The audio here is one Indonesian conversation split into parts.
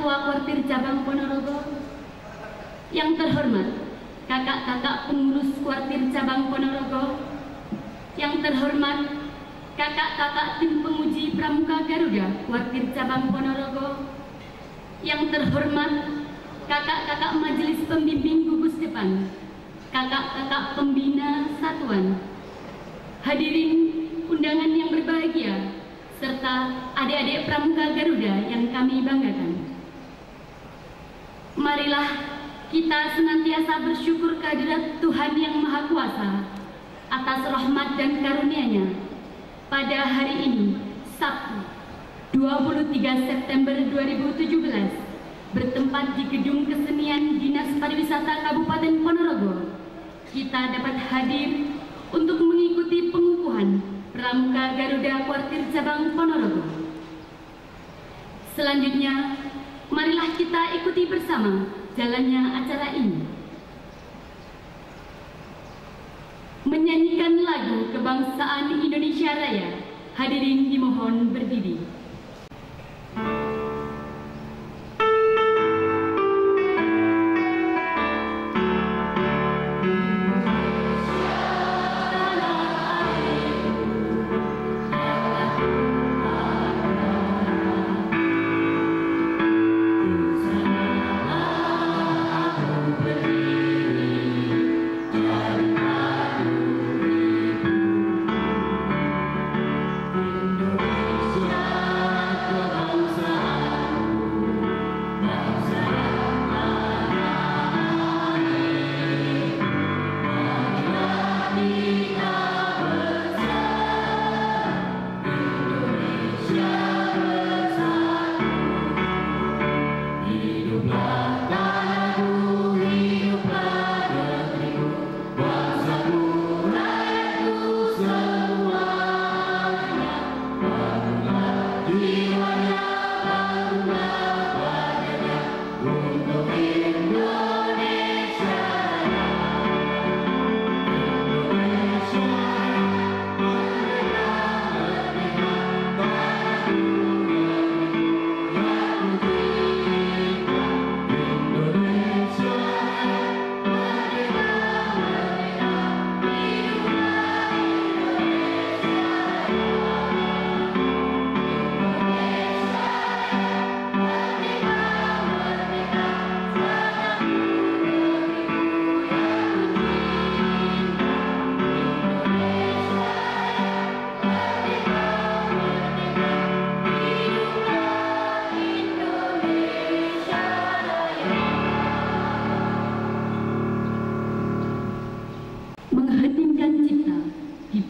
Ketua Kuartir Cabang Ponorogo, yang terhormat kakak-kakak pengurus Kuartir Cabang Ponorogo, yang terhormat kakak-kakak tim penguji Pramuka Garuda Kuartir Cabang Ponorogo, yang terhormat kakak-kakak majelis pembimbing gugus depan, kakak-kakak pembina satuan, hadirin undangan yang berbahagia, serta adik-adik Pramuka Garuda yang kami banggakan. Marilah kita senantiasa bersyukur kehadirat Tuhan Yang Maha Kuasa atas rahmat dan karunia-Nya pada hari ini, Sabtu, 23 September 2017, bertempat di Gedung Kesenian Dinas Pariwisata Kabupaten Ponorogo. Kita dapat hadir untuk mengikuti pengukuhan Pramuka Garuda Kuartir Cabang Ponorogo. Selanjutnya, marilah kita ikuti bersama jalannya acara ini. Menyanyikan lagu kebangsaan Indonesia Raya, hadirin dimohon berdiri.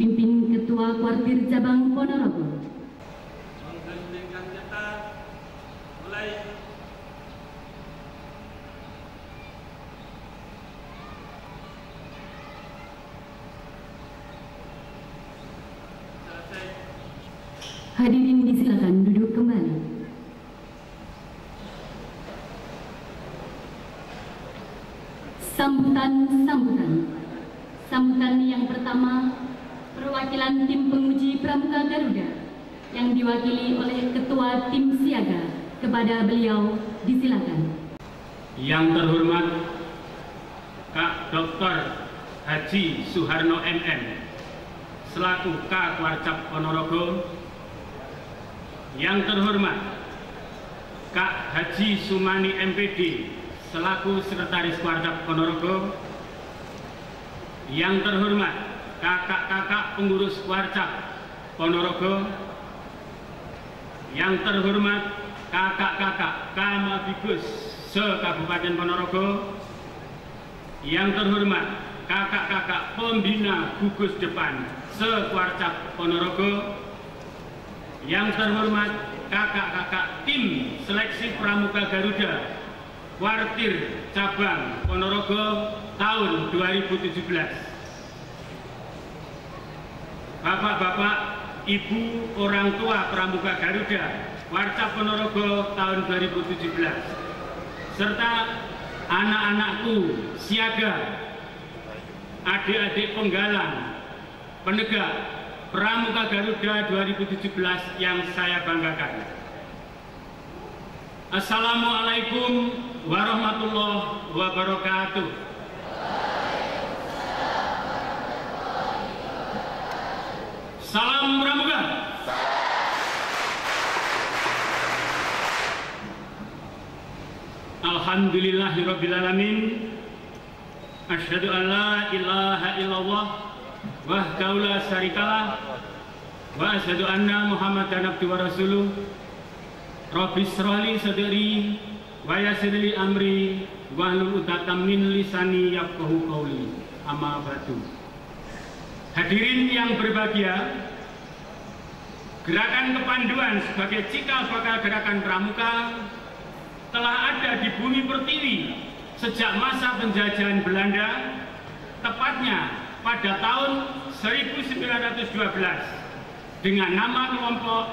Dipimpin Ketua Kuartir Cabang Ponorogo. mulai selesai Hadirin disilakan duduk kembali. Sambutan-sambutan. Sambutan yang pertama, perwakilan tim penguji Pramuka Garuda yang diwakili oleh Ketua Tim Siaga kepada beliau disilakan. Yang terhormat Kak Dr. Haji Suharno MM selaku K Warcap Ponorogo. Yang terhormat Kak Haji Sumani MPD selaku Sekretaris Warcap Ponorogo. Yang terhormat kakak-kakak pengurus Warcap Ponorogo. Yang terhormat kakak-kakak Kamabigus se-Kabupaten Ponorogo. Yang terhormat kakak-kakak pembina gugus depan se-Kuarcap Ponorogo. Yang terhormat kakak-kakak tim seleksi Pramuka Garuda Kuartir Cabang Ponorogo tahun 2017. Bapak-bapak, ibu, orang tua Pramuka Garuda Warca Ponorogo tahun 2017 serta anak-anakku siaga adik-adik penggalang penegak Pramuka Garuda 2017 yang saya banggakan. Assalamualaikum warahmatullahi wabarakatuh. Salam Pramuka. Alhamdulillahirrabbilalamin. Asyhadu an la ilaha illallah Wahdahu la syarikalah Wa asyhadu anna muhammadan abdu wa rasuluh. Rabbi srali sadri Wa yasirli amri Wahlul utatam min lisani yafqahu qawli. Amma batu Hadirin yang berbahagia Gerakan kepanduan sebagai cikal bakal gerakan pramuka telah ada di bumi pertiwi sejak masa penjajahan Belanda, tepatnya pada tahun 1912 dengan nama kelompok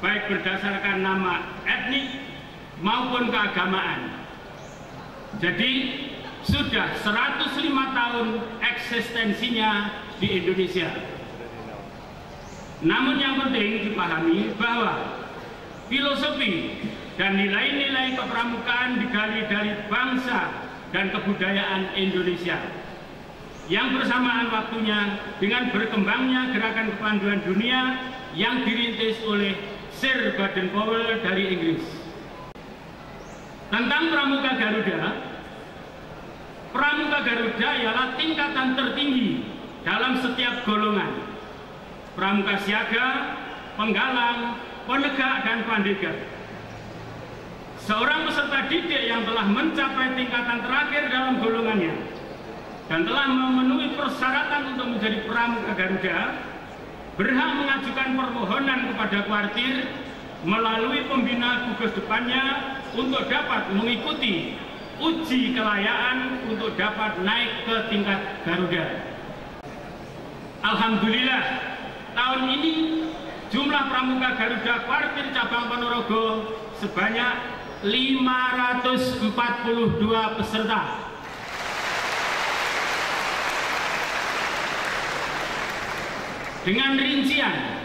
baik berdasarkan nama etnik maupun keagamaan. Jadi sudah 105 tahun eksistensinya di Indonesia. Namun yang penting dipahami bahwa filosofi dan nilai-nilai kepramukaan digali dari bangsa dan kebudayaan Indonesia yang bersamaan waktunya dengan berkembangnya gerakan kepanduan dunia yang dirintis oleh Sir Baden Powell dari Inggris. Tentang Pramuka Garuda, Pramuka Garuda ialah tingkatan tertinggi dalam setiap golongan. Pramuka siaga, penggalang, penegak, dan pandega seorang peserta didik yang telah mencapai tingkatan terakhir dalam golongannya dan telah memenuhi persyaratan untuk menjadi pramuka Garuda berhak mengajukan permohonan kepada kuartir melalui pembina gugus depannya untuk dapat mengikuti uji kelayakan untuk dapat naik ke tingkat Garuda. Alhamdulillah tahun ini jumlah pramuka Garuda kuartir cabang Ponorogo sebanyak 542 peserta. Dengan rincian,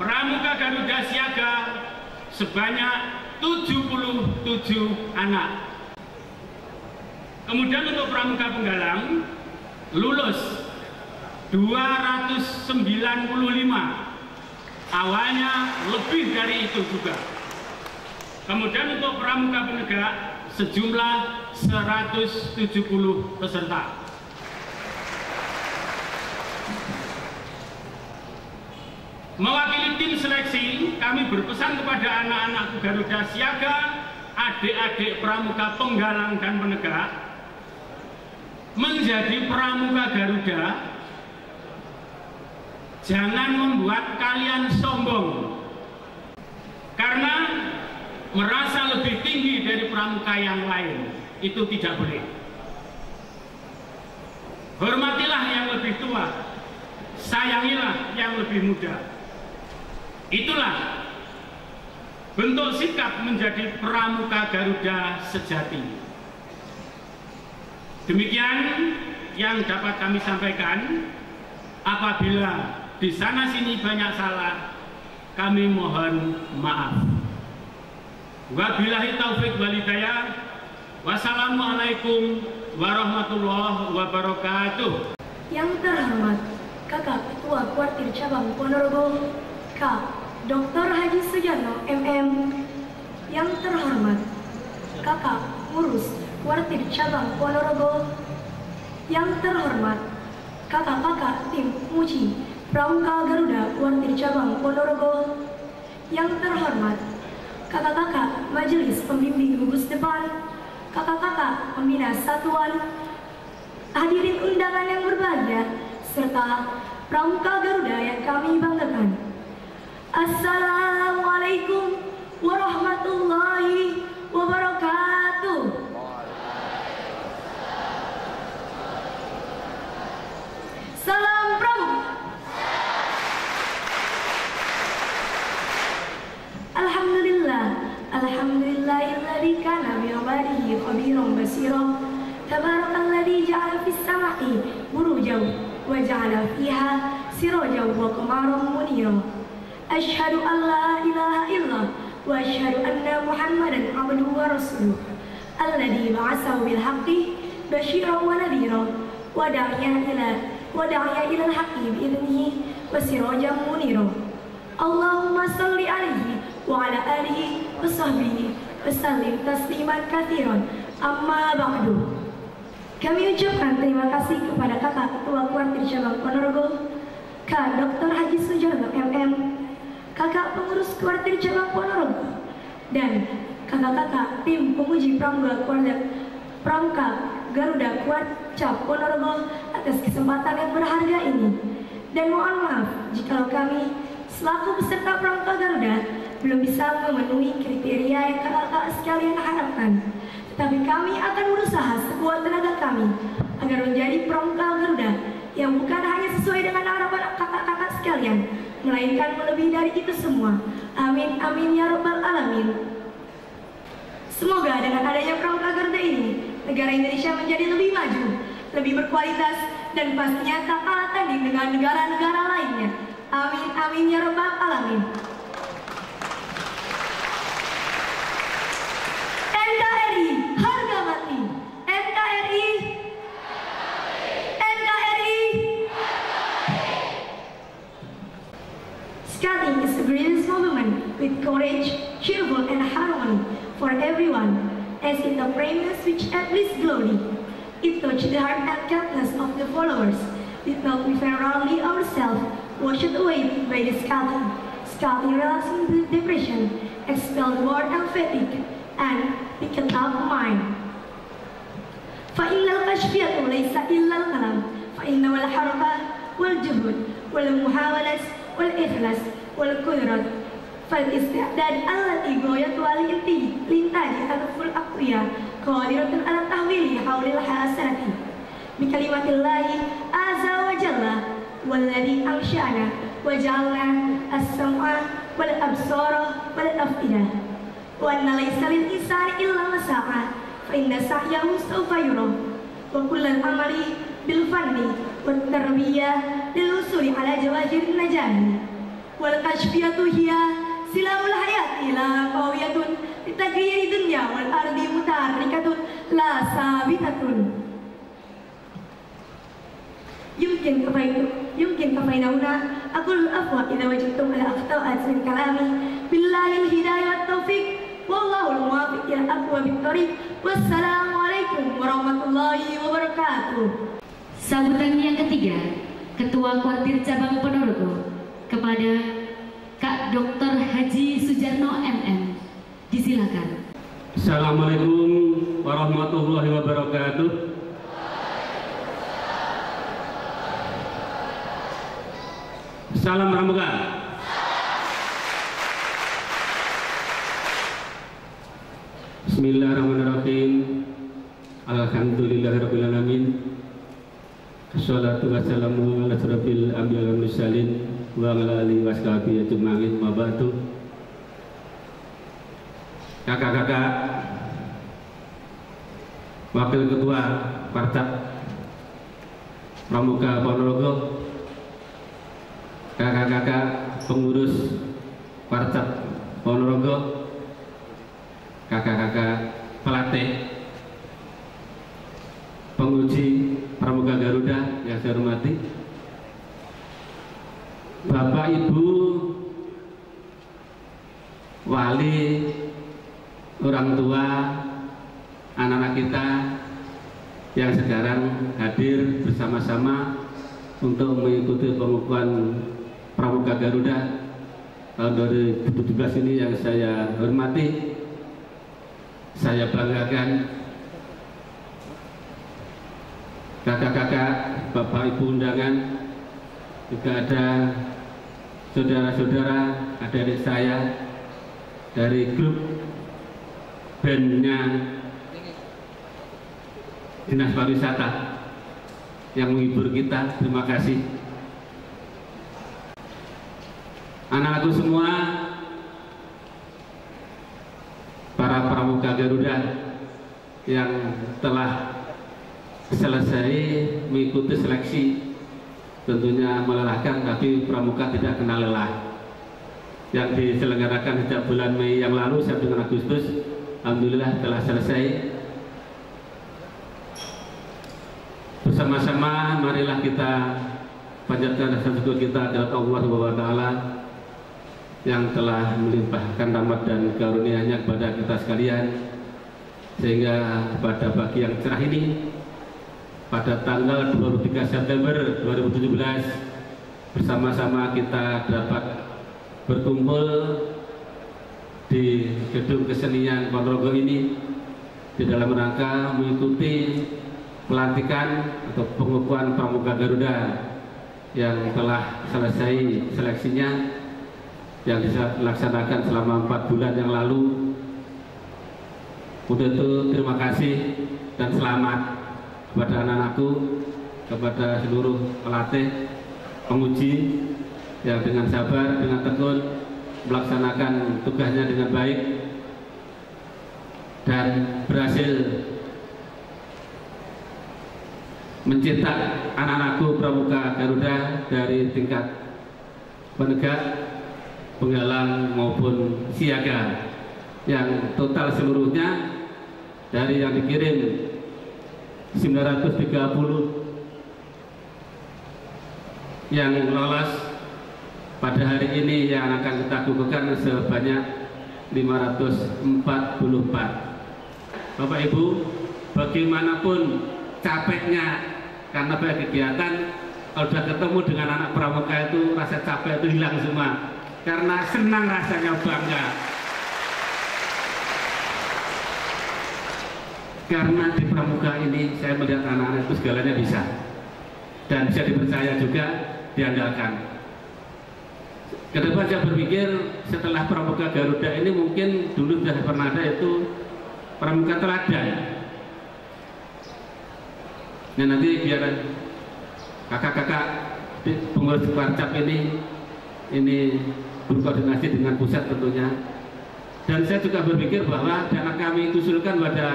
Pramuka Garuda Siaga sebanyak 77 anak. Kemudian untuk Pramuka Penggalang lulus 295. Awalnya lebih dari itu juga. Kemudian untuk pramuka penegak sejumlah 170 peserta. Mewakili tim seleksi, kami berpesan kepada anak-anak Garuda Siaga, adik-adik pramuka penggalang dan penegak, menjadi pramuka Garuda, jangan membuat kalian sombong. Karena merasa lebih tinggi dari pramuka yang lain itu tidak boleh. Hormatilah yang lebih tua. Sayangilah yang lebih muda. Itulah bentuk sikap menjadi pramuka Garuda sejati. Demikian yang dapat kami sampaikan apabila di sana sini banyak salah kami mohon maaf Wabillahi taufik walidayah. Wassalamualaikum warahmatullahi wabarakatuh. Yang terhormat Kakak Ketua Kuartir Cabang Ponorogo, Kak Dr. Haji Sujarno MM. Yang terhormat Kakak Ngurus Kuartir Cabang Ponorogo. Yang terhormat Kakak-kakak tim Muji Pramuka Garuda Kuartir Cabang Ponorogo. Yang terhormat kakak-kakak majelis pembimbing gugus depan, kakak-kakak pembina satuan, hadirin undangan yang berbahagia, serta pramuka Garuda yang kami banggakan. Assalamualaikum warahmatullahi wabarakatuh. الذي كان بعباده خبيرا بصيرا تبارك الذي جعل في السماء بروجا وجعل فيها سراجا وقمرا منيرا أشهد أن لا إله إلا الله وأشهد أن محمدا عبده ورسوله الذي بعثه بالحق بشيرا ونذيرا وداعيا إلى وداعيا إلى الحق بإذنه وسراجا منيرا اللهم صل عليه وعلى آله وصحبه Pesalim tasliman kathiron Amma ba'du Kami ucapkan terima kasih kepada kakak ketua kuartir cabang Ponorogo Kak Dr. Haji Sujono MM Kakak pengurus kuartir cabang Ponorogo Dan kakak-kakak tim penguji pramuka kuartir Pramuka Garuda Kuarcap Ponorogo atas kesempatan yang berharga ini dan mohon maaf jika kami selaku peserta Pramuka Garuda belum bisa memenuhi kriteria yang kakak-kakak sekalian harapkan. Tapi kami akan berusaha sekuat tenaga kami agar menjadi pramuka Garuda yang bukan hanya sesuai dengan harapan kakak-kakak sekalian, melainkan melebihi dari itu semua. Amin, amin ya robbal alamin. Semoga dengan adanya pramuka Garuda ini, negara Indonesia menjadi lebih maju, lebih berkualitas, dan pastinya tak kalah tanding dengan negara-negara lainnya. Amin, amin ya robbal alamin. movement with courage, cheerful and harmony for everyone as it the premise which at least glory. It touched the heart and countless of the followers. It felt we thoroughly ourselves washed away by the scouting. Scouting relaxing the depression, expelled war and fatigue, and picked up mind. فإن الكشفية ليس إلا القلم فإنه الحرب والجهد والمحاولة والإخلاص والقدرة فالاستعداد التي غايتها لإنتاج ألف الأقوياء قادرة على تحويل حول الحسنة بكلمة الله عز وجل والذي أنشأنا وجعلنا السمع والأبصار والأفئدة وأن ليس للإنسان إلا ما سعى فإن سعيه سوف يرى وكل الأمر بالفن والتربية للوصول على جواهر النجاح والكشفية هي سلام الحياة لا قوية لتغيير الدنيا والأرض متحركة لا ثابتة يمكن كفيت يمكن كفينونا أقول الأفوى إذا وجدتم على أخطاءات من كلامي بالله الهداية والتوفيق والله الموافق إلى الأقوى بالطريق والسلام عليكم ورحمة الله وبركاته Sambutan yang ketiga, Ketua Kuartir Cabang Ponorogo kepada Kak Dr. Haji Sujarno MM. Disilakan. Assalamualaikum warahmatullahi wabarakatuh. Salam Pramuka. Bismillahirrahmanirrahim. Alhamdulillahirabbil alamin. Assalatu wassalamu ala wal mursalin wa ala alihi washabihi ajma'in ma ba'du. Kakak-kakak Wakil Ketua Partak Pramuka Ponorogo Kakak-kakak pengurus Partak Ponorogo Kakak-kakak pelatih penguji Pramuka Garuda yang saya hormati Bapak Ibu wali orang tua anak-anak kita yang sekarang hadir bersama-sama untuk mengikuti pengukuhan Pramuka Garuda tahun 2017 ini yang saya hormati saya banggakan. Kakak-kakak, bapak ibu undangan juga ada saudara-saudara, adik-adik saya dari grup bandnya Dinas Pariwisata yang menghibur kita, terima kasih. Anak-anakku semua para pramuka Garuda yang telah selesai mengikuti seleksi tentunya melelahkan tapi pramuka tidak kenal lelah. Yang diselenggarakan sejak bulan Mei yang lalu sampai dengan Agustus Alhamdulillah telah selesai. Bersama-sama marilah kita panjatkan rasa syukur kita kepada Allah Subhanahu taala yang telah melimpahkan rahmat dan karunia-Nya kepada kita sekalian sehingga pada pagi yang cerah ini pada tanggal 23 September 2017 bersama-sama kita dapat berkumpul di gedung kesenian Ponorogo ini di dalam rangka mengikuti pelantikan atau pengukuhan pramuka Garuda yang telah selesai seleksinya yang dilaksanakan selama empat bulan yang lalu. Untuk itu terima kasih dan selamat kepada anak-anakku kepada seluruh pelatih penguji yang dengan sabar, dengan tekun melaksanakan tugasnya dengan baik dan berhasil mencetak anak-anakku pramuka Garuda dari tingkat penegak, penggalang maupun siaga yang total seluruhnya dari yang dikirim 930 yang lolos pada hari ini yang akan kita kukuhkan sebanyak 544 Bapak Ibu bagaimanapun capeknya karena banyak kegiatan kalau sudah ketemu dengan anak pramuka itu rasa capek itu hilang semua. Karena senang rasanya bangga karena di pramuka ini saya melihat anak-anak itu segalanya bisa dan bisa dipercaya juga diandalkan Ke depan saya berpikir setelah pramuka Garuda ini mungkin dulu sudah pernah ada itu pramuka teladan. Nah nanti biar kakak-kakak pengurus Warcap ini ini berkoordinasi dengan pusat tentunya. Dan saya juga berpikir bahwa dana kami usulkan pada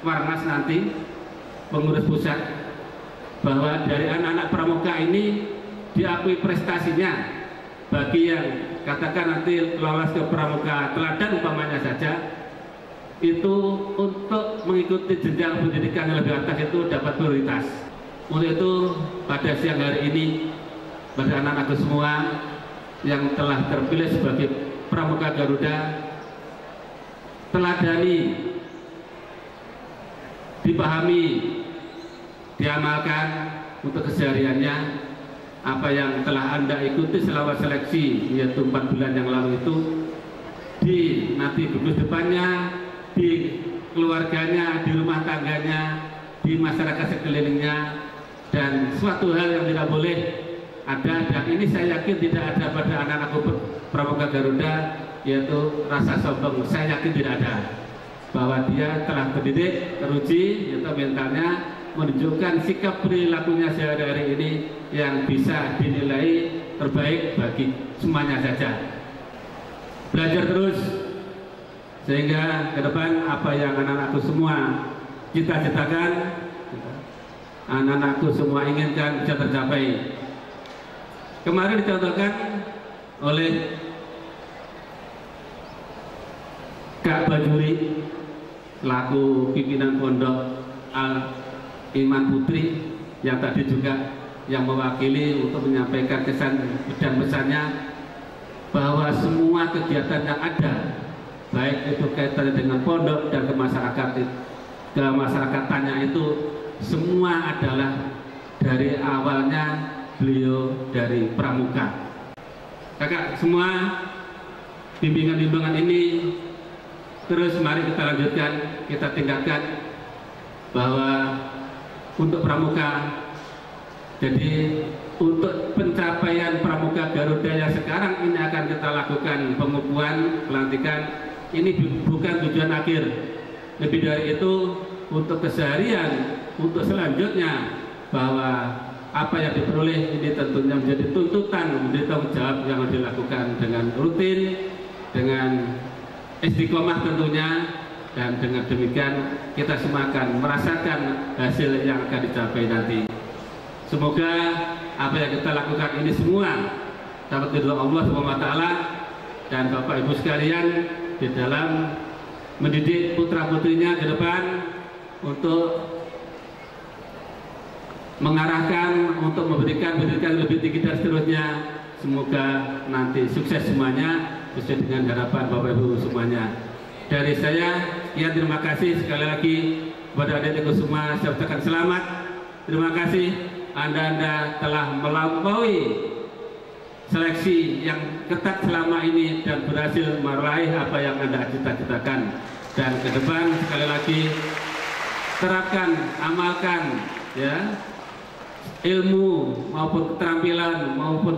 Warnas nanti pengurus pusat bahwa dari anak-anak pramuka ini diakui prestasinya bagi yang katakan nanti lolos ke pramuka teladan umpamanya saja itu untuk mengikuti jenjang pendidikan yang lebih atas itu dapat prioritas. Untuk itu pada siang hari ini pada anak-anakku semua yang telah terpilih sebagai pramuka Garuda teladani dipahami diamalkan untuk kesehariannya. Apa yang telah anda ikuti selama seleksi yaitu empat bulan yang lalu itu di nanti gugus depannya di keluarganya di rumah tangganya di masyarakat sekelilingnya. Dan suatu hal yang tidak boleh ada dan ini saya yakin tidak ada pada anak-anak pramuka Garuda yaitu rasa sombong. Saya yakin tidak ada bahwa dia telah terdidik teruji yaitu mentalnya menunjukkan sikap perilakunya sehari-hari ini yang bisa dinilai terbaik bagi semuanya saja. Belajar terus sehingga ke depan apa yang anak-anakku semua cita-citakan, anak-anakku semua inginkan bisa tercapai. Kemarin dicontohkan oleh Kak Bajuri laku pimpinan pondok Al Iman Putri yang tadi juga yang mewakili untuk menyampaikan kesan dan pesannya bahwa semua kegiatan yang ada baik itu kaitannya dengan pondok dan ke masyarakat ke masyarakatnya itu semua adalah dari awalnya beliau dari pramuka. Kakak semua bimbingan-bimbingan ini terus mari kita lanjutkan kita tingkatkan bahwa untuk pramuka jadi untuk pencapaian Pramuka Garuda yang sekarang ini akan kita lakukan pengukuhan, pelantikan, ini bukan tujuan akhir. Lebih dari itu untuk keseharian, untuk selanjutnya bahwa apa yang diperoleh ini tentunya menjadi tuntutan, menjadi tanggung jawab yang dilakukan dengan rutin, dengan istiqomah tentunya, dan dengan demikian kita semua akan merasakan hasil yang akan dicapai nanti. Semoga apa yang kita lakukan ini semua dapat ridho Allah SWT dan Bapak Ibu sekalian di dalam mendidik putra putrinya ke depan untuk mengarahkan untuk memberikan pendidikan lebih tinggi dan seterusnya semoga nanti sukses semuanya sesuai dengan harapan Bapak Ibu semuanya. Dari saya sekian terima kasih sekali lagi kepada adik-adikku semua saya ucapkan selamat. Terima kasih anda-anda telah melampaui seleksi yang ketat selama ini dan berhasil meraih apa yang anda cita-citakan. Dan ke depan sekali lagi terapkan amalkan ya ilmu maupun keterampilan maupun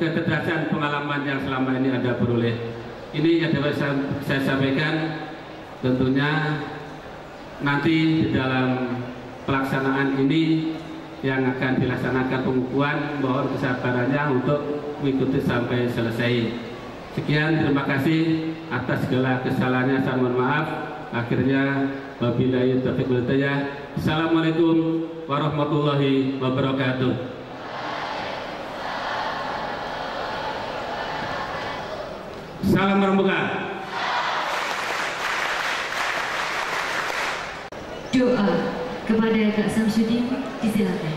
kecerdasan pengalaman yang selama ini Anda peroleh. Ini yang dapat saya, sampaikan tentunya nanti di dalam pelaksanaan ini yang akan dilaksanakan pengukuhan mohon kesabarannya untuk mengikuti sampai selesai. Sekian terima kasih atas segala kesalahannya saya mohon maaf. Akhirnya wabillahi taufiq wal Assalamualaikum warahmatullahi wabarakatuh. Salam Rambuka. Doa kepada Kak Samsudin disilakan.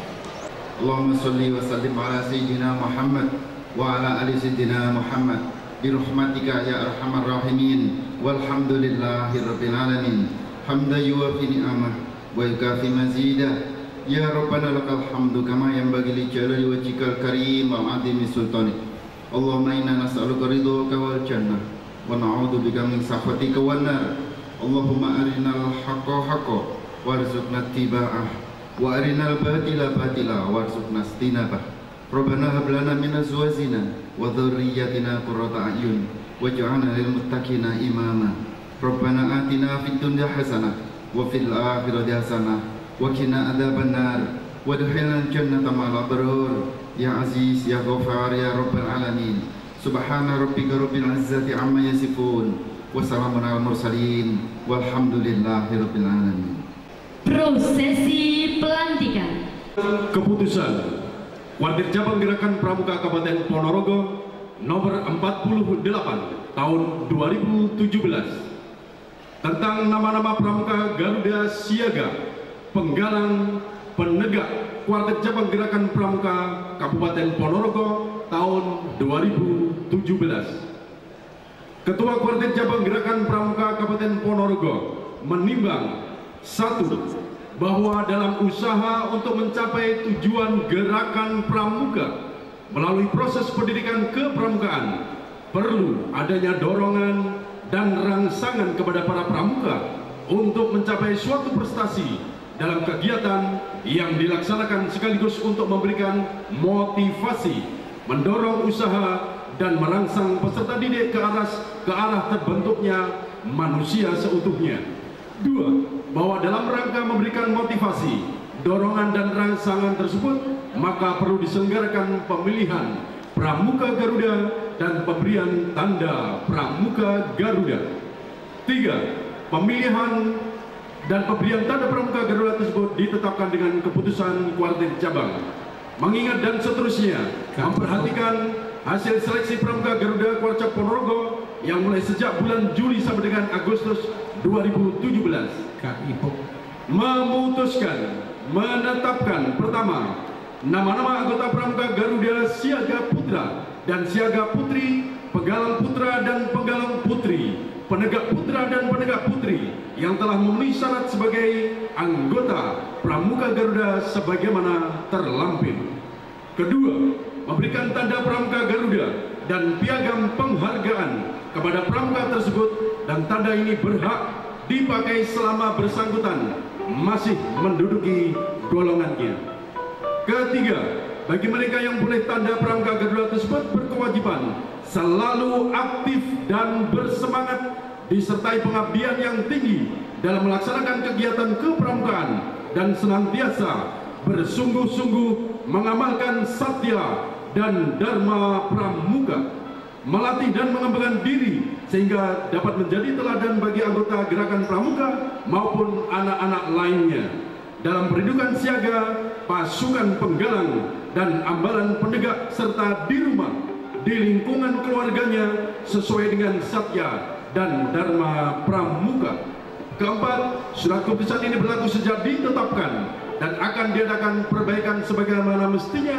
Allahumma salli wa sallim ala sayyidina Muhammad wa ala ali sayyidina Muhammad birahmatika ya arhamar rahimin walhamdulillahi rabbil alamin hamda yuwafi ni'amah wa yukafi mazidah. Ya Rabbana lakal hamdu kama yang bagi li jalali wajhikal karim wa azimi sultanik Allahumma inna nas'aluka ridhaka wal jannah. Wa na'udzu bika min sakhatika wan nar. Allahumma arinal haqqa haqqa warzuqna tiba'ah. Wa arinal batila batila warzuqna istinabah. Rabbana hab lana min azwajina wa dhurriyyatina qurrata a'yun waj'alna lil muttaqina imama Rabbana atina fid dunya hasanah wa fil akhirati hasanah وقنا عذاب النار وادخلنا الجنة مع الأبرار يا عزيز يا غفار يا رب العالمين سبحان ربك رب العزة عما يصفون وسلام على المرسلين والحمد لله رب العالمين Prosesi pelantikan Keputusan Wardir Cabang Gerakan Pramuka Kabupaten Ponorogo nomor 48 tahun 2017 tentang nama-nama Pramuka Garuda Siaga penggalang penegak kuartet cabang gerakan pramuka Kabupaten Ponorogo tahun 2017. Ketua kuartet cabang gerakan pramuka Kabupaten Ponorogo menimbang satu bahwa dalam usaha untuk mencapai tujuan gerakan pramuka melalui proses pendidikan kepramukaan perlu adanya dorongan dan rangsangan kepada para pramuka untuk mencapai suatu prestasi dalam kegiatan yang dilaksanakan sekaligus untuk memberikan motivasi, mendorong usaha dan merangsang peserta didik ke arah ke arah terbentuknya manusia seutuhnya. Dua, bahwa dalam rangka memberikan motivasi, dorongan dan rangsangan tersebut, maka perlu diselenggarakan pemilihan Pramuka Garuda dan pemberian tanda Pramuka Garuda. Tiga, pemilihan dan pemberian tanda pramuka Garuda tersebut ditetapkan dengan keputusan kuartet cabang. Mengingat dan seterusnya, memperhatikan hasil seleksi pramuka Garuda Kuarca Ponorogo yang mulai sejak bulan Juli sampai dengan Agustus 2017. Memutuskan, menetapkan pertama, nama-nama anggota pramuka Garuda Siaga Putra dan Siaga Putri, Penggalang Putra dan Penggalang Putri penegak putra dan penegak putri yang telah memenuhi syarat sebagai anggota Pramuka Garuda sebagaimana terlampir. Kedua, memberikan tanda Pramuka Garuda dan piagam penghargaan kepada pramuka tersebut dan tanda ini berhak dipakai selama bersangkutan masih menduduki golongannya. Ketiga, bagi mereka yang boleh tanda pramuka Garuda tersebut berkewajiban selalu aktif dan bersemangat disertai pengabdian yang tinggi dalam melaksanakan kegiatan kepramukaan dan senantiasa bersungguh-sungguh mengamalkan satya dan dharma pramuka melatih dan mengembangkan diri sehingga dapat menjadi teladan bagi anggota gerakan pramuka maupun anak-anak lainnya. Dalam pendidikan siaga, pasukan penggalang, dan ambalan penegak serta di rumah, di lingkungan keluarganya sesuai dengan satya dan dharma pramuka. Keempat, surat keputusan ini berlaku sejak ditetapkan dan akan diadakan perbaikan sebagaimana mestinya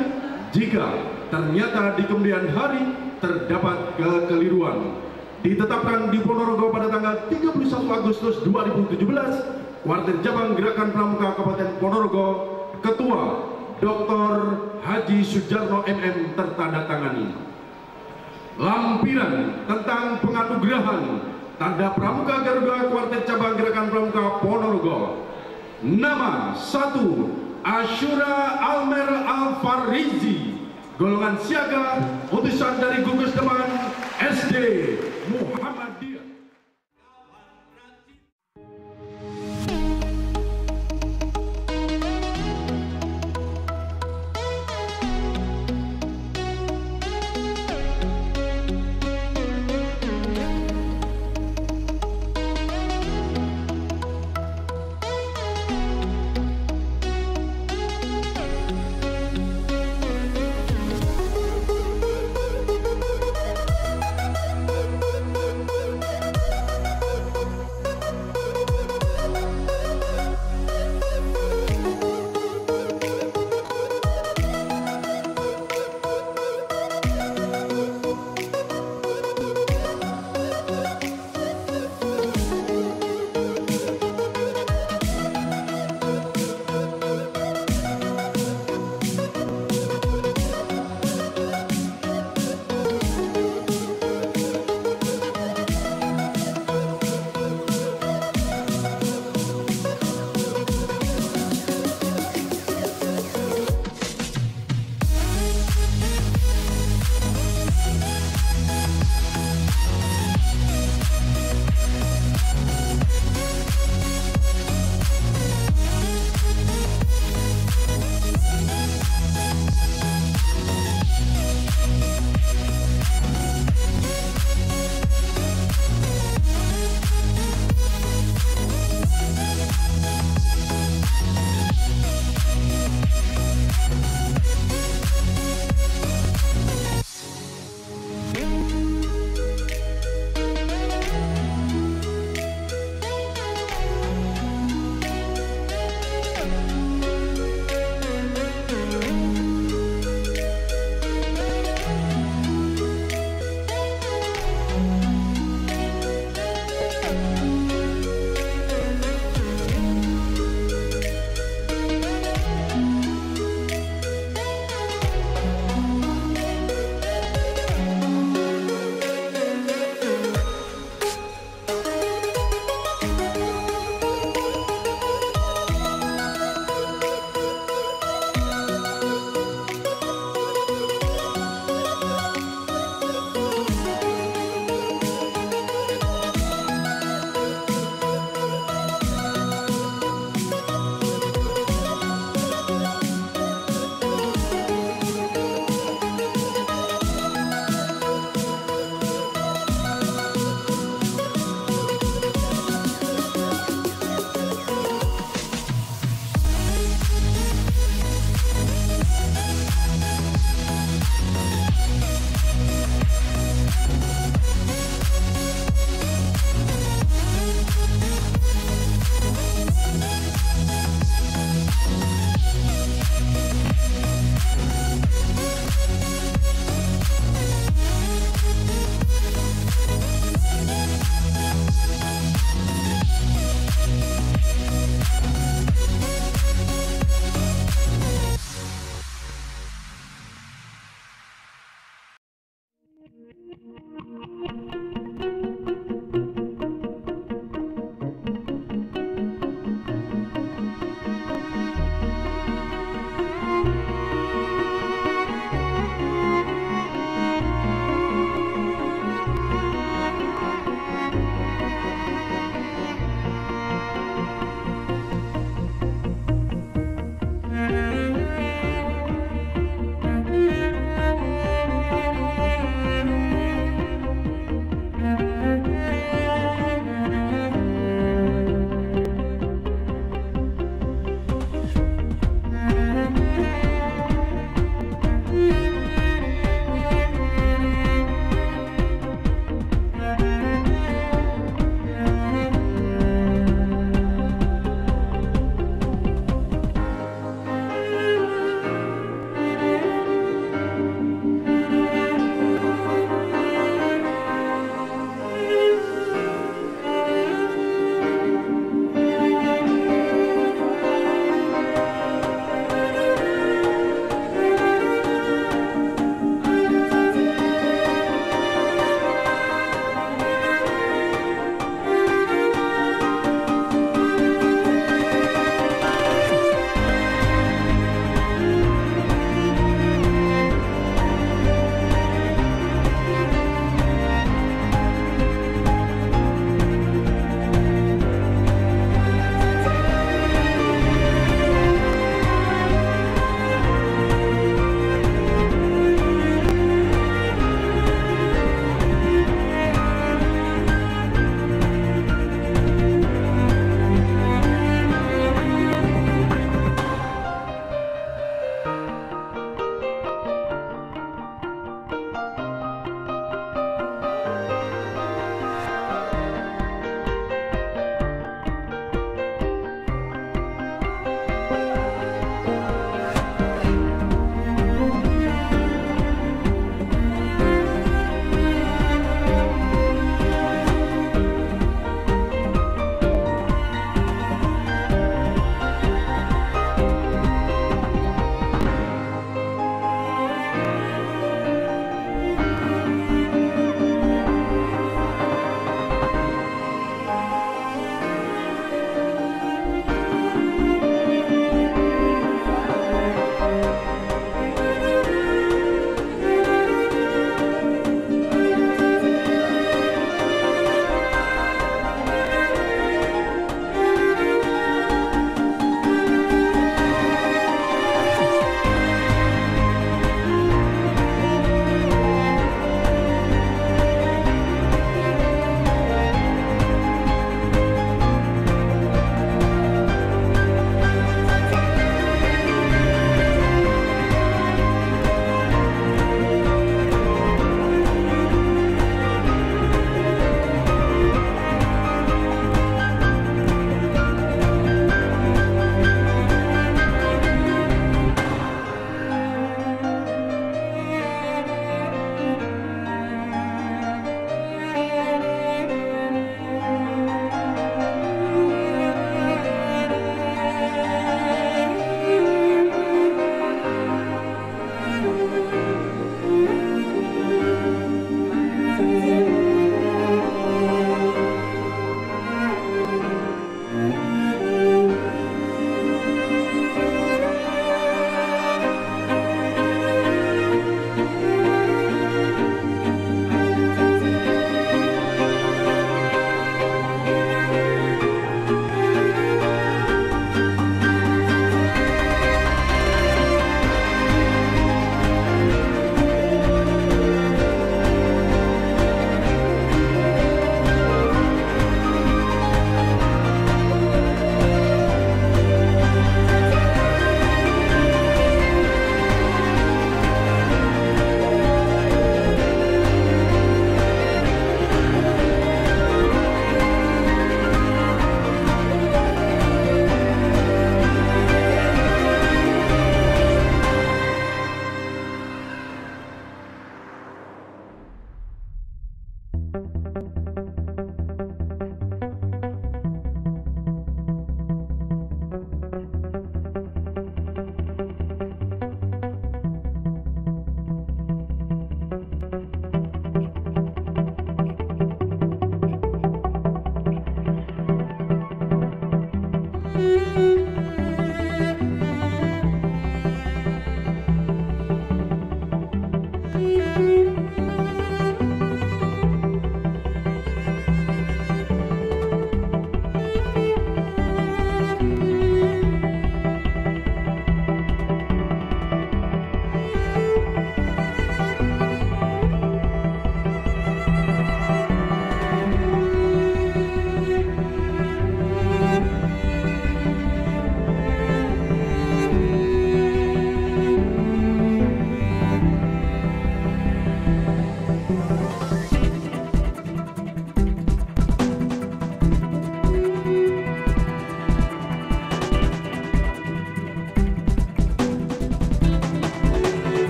jika ternyata di kemudian hari terdapat kekeliruan ditetapkan di Ponorogo pada tanggal 31 Agustus 2017 Kuartir Cabang Gerakan Pramuka Kabupaten Ponorogo Ketua Dr. Haji Sujarno MM tertandatangani. Lampiran tentang penganugerahan tanda Pramuka Garuda Kuartir Cabang Gerakan Pramuka Ponorogo. Nama satu Ashura Almer Al-Farizi. Golongan siaga utusan dari gugus depan SD